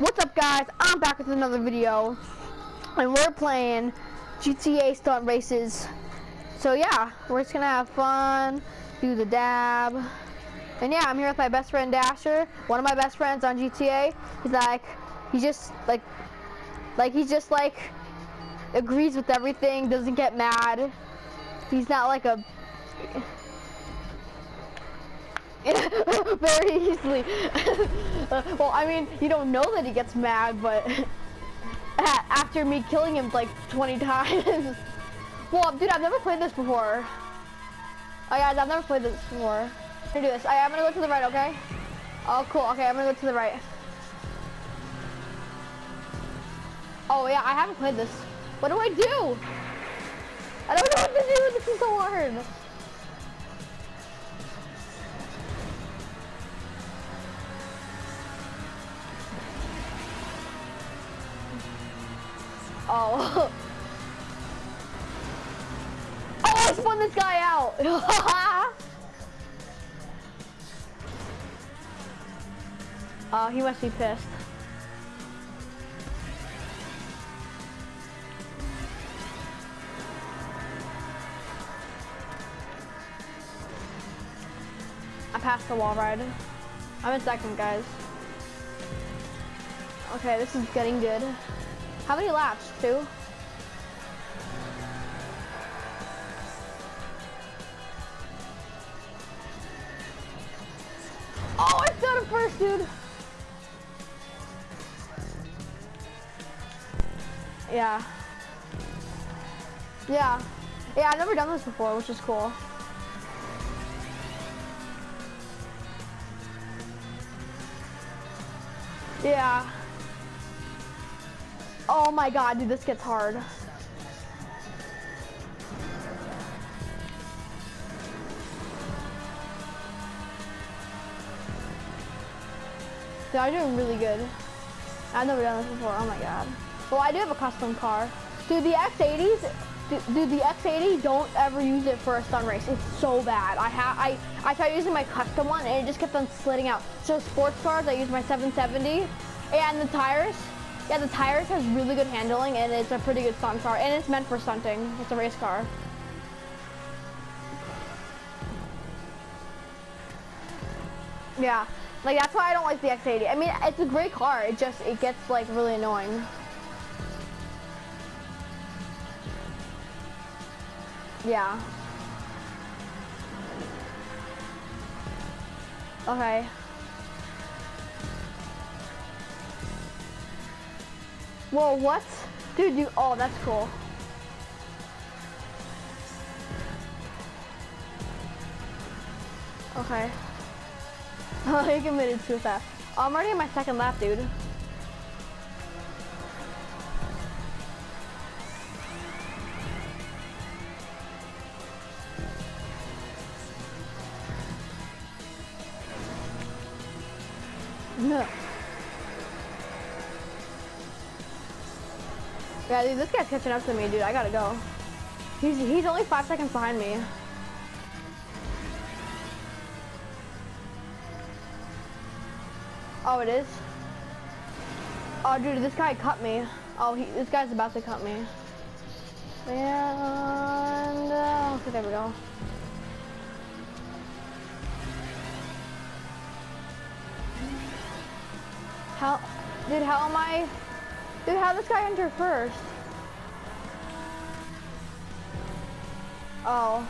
What's up guys? I'm back with another video and we're playing GTA stunt races. So yeah, we're just gonna have fun, do the dab. And yeah, I'm here with my best friend Dasher, one of my best friends on GTA. He's like, he just like, like he's just like, agrees with everything, doesn't get mad. He's not like a, very easily. well, I mean, you don't know that he gets mad, but after me killing him like 20 times. well, dude, I've never played this before. Oh, guys, I've never played this before. I'm gonna do this. Oh, I'm gonna go to the right, okay? Oh, cool. Okay, I'm gonna go to the right. Oh, yeah, I haven't played this. What do I do? I don't know what to do. This is so hard. Oh. Oh, I spun this guy out. oh, he must be pissed. I passed the wall ride. I'm in second, guys. Okay, this is getting good. How many laps? Two? Oh, I got him first, dude. Yeah. Yeah. Yeah, I've never done this before, which is cool. Yeah. Oh my god, dude, this gets hard. Dude, I'm doing really good. I've never done this before, oh my god. Well, I do have a custom car. Dude, the X80s, dude, the X80, don't ever use it for a stunt race. It's so bad. I have, I, I tried using my custom one and it just kept on slitting out. So sports cars, I use my 770 and the Tyrus, yeah, the Tyrus has really good handling and it's a pretty good stunt car and it's meant for stunting. It's a race car. Yeah, like that's why I don't like the X80. I mean, it's a great car. It just, it gets like really annoying. Yeah. Okay. Whoa, what? Dude, you, oh, that's cool. Okay. Oh, he committed suicide. Oh, I'm already in my second lap, dude. No. Yeah, dude, this guy's catching up to me, dude. I gotta go. He's he's only five seconds behind me. Oh, it is? Oh, dude, this guy cut me. Oh, he, this guy's about to cut me. And, uh, okay, there we go. How, dude, how am I? Dude, how this guy enter first? Oh.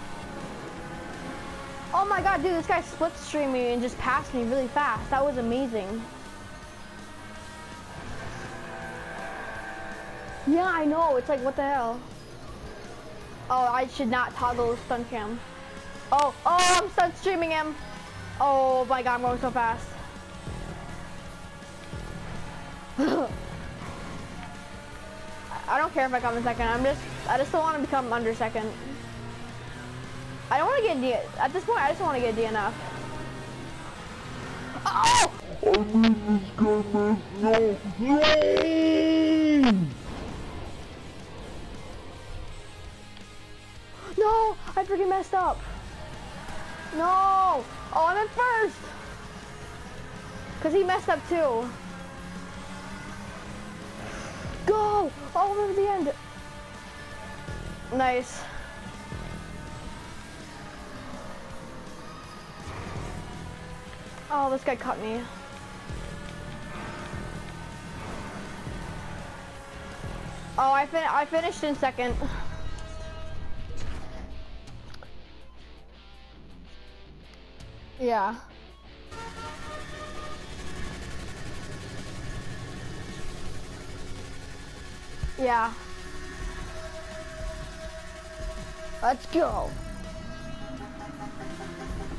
Oh my god, dude, this guy slipstreamed me and just passed me really fast. That was amazing. Yeah, I know. It's like, what the hell? Oh, I should not toggle stun cam. Oh, oh, I'm stun streaming him. Oh my god, I'm going so fast. I don't care if I come in second. I'm just, I just don't want to become under second. I don't want to get D. At this point, I just want to get DNF. Oh! I mean, this guy no, no! No, I freaking messed up. No! Oh, I'm in first! Because he messed up too. All the way to the end. Nice. Oh, this guy cut me. Oh, I fin I finished in second. Yeah. Yeah. Let's go.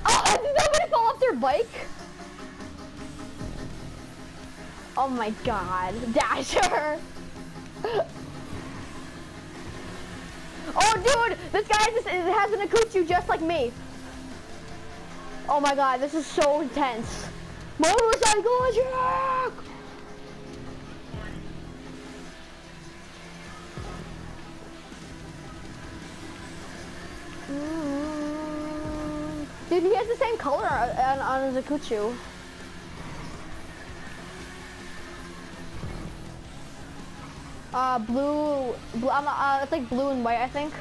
Oh, did nobody fall off their bike? Oh my god, Dasher. oh dude, this guy just, has an Hakuchou just like me. Oh my god, this is so intense. Motorcycle attack! Dude, he has the same color on, on his Hakuchou. Uh, blue, blue I'm, uh, it's like blue and white, I think.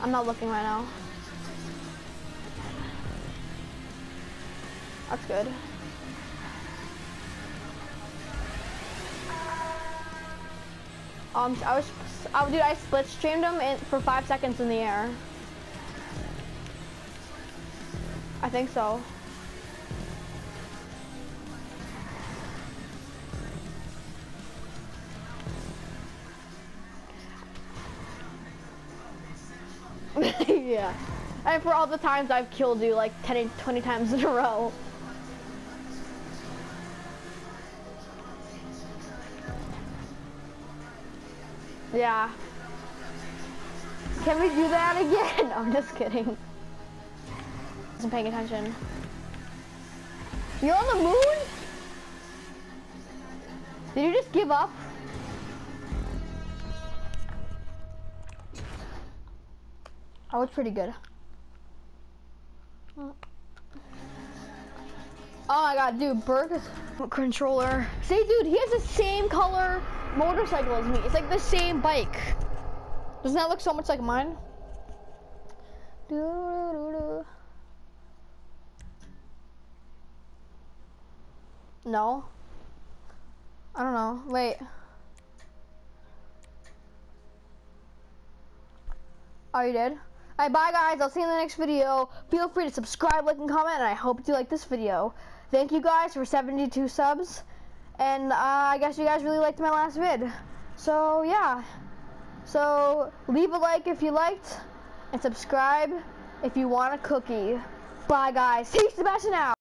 I'm not looking right now. That's good. Um, I was, I, dude, I split streamed him in, for five seconds in the air. I think so. yeah. And for all the times I've killed you like 10, 20 times in a row. Yeah. Can we do that again? I'm just kidding. Wasn't paying attention. You're on the moon? Did you just give up? Oh, was pretty good. Oh my god, dude, Berg controller. See, dude, he has the same color motorcycle as me. It's like the same bike. Doesn't that look so much like mine? No. I don't know. Wait. Oh, you did? Alright, bye guys. I'll see you in the next video. Feel free to subscribe, like, and comment, and I hope you like this video. Thank you guys for 72 subs. And uh, I guess you guys really liked my last vid. So, yeah. So, leave a like if you liked, and subscribe if you want a cookie. Bye, guys. See Sebastian out.